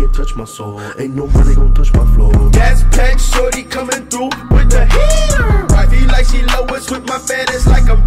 can't touch my soul. Ain't nobody gonna touch my flow. Gas pack shorty coming through with the heater. Wifey like she lowest with my fat It's like I'm